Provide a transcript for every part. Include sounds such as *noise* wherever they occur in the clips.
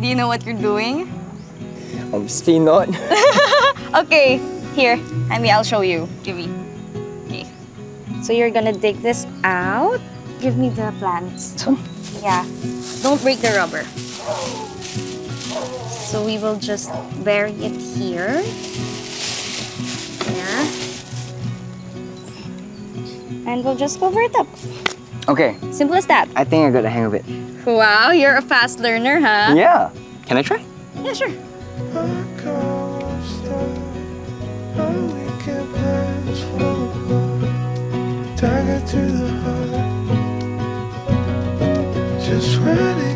Do you know what you're doing? Obviously not. *laughs* Okay, here. I mean, I'll show you. Give me. Okay. So you're gonna dig this out. Give me the plants. Yeah. Don't break the rubber. So we will just bury it here. There. And we'll just cover it up. Okay, Simple as that. I think I got the hang of it. Wow, you're a fast learner, huh? Yeah. Can I try? Yeah, sure. Dagger to the heart. Just when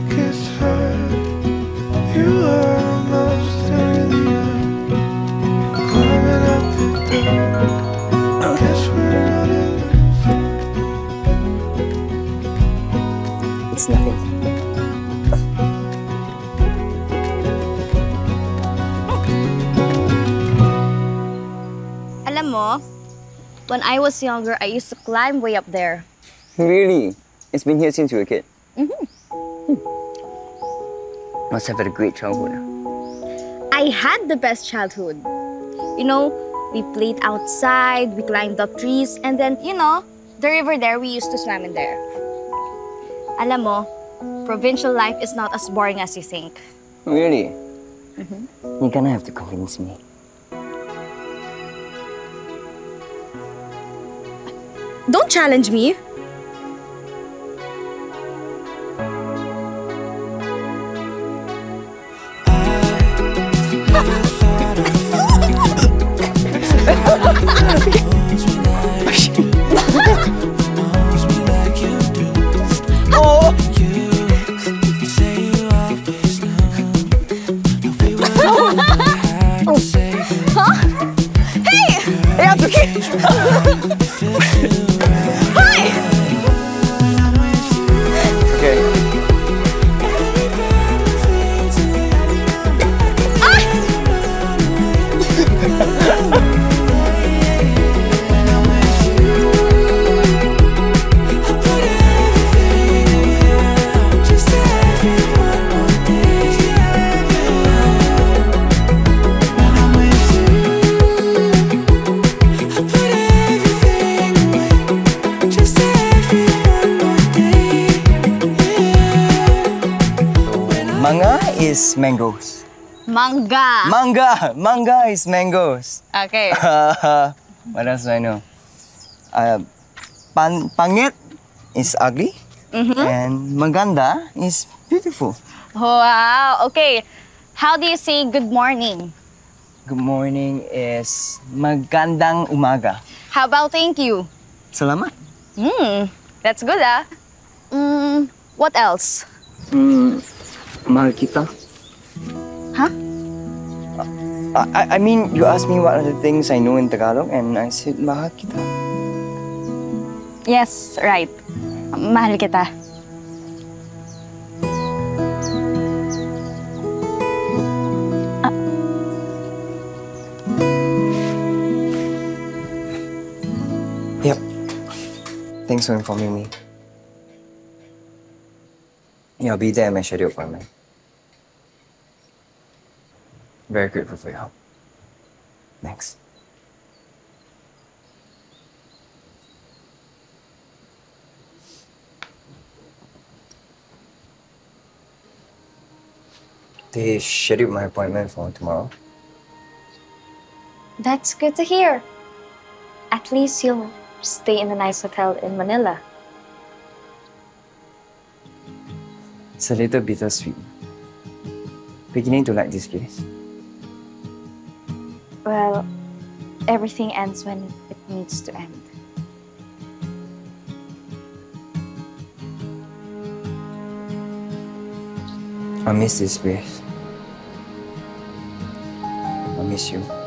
Alam mo, when I was younger, I used to climb way up there. Really? It's been here since you were a kid? Mm-hmm. Must have had a great childhood. I had the best childhood. You know, we played outside, we climbed up trees, and then, you know, the river there, we used to swim in there. Alam mo, provincial life is not as boring as you think. Really? Mhm. You're gonna have to convince me. Don't challenge me. *laughs* Hey, Atsuki! *laughs* is mangoes. Manga. Manga! Manga is mangoes. okay. *laughs* what else do I know? Uh, pan pangit is ugly. And maganda is beautiful. Wow. Okay. How do you say good morning? Good morning is magandang umaga. How about thank you? Salamat. Hmm. That's good, ah. Hmm. What else? Mm, mahal kita. Huh? I, I mean, you asked me what are the things I know in Tagalog, and I said, mahal kita. Yes, right. Mahal kita. Uh. Yep. Thanks for informing me. Yeah, I'll be there at my scheduled appointment. Very grateful for your help. Thanks. They scheduled my appointment for tomorrow. That's good to hear. At least you'll stay in a nice hotel in Manila. It's a little bittersweet. Beginning to like this place. Well, everything ends when it needs to end. I miss this place. I miss you.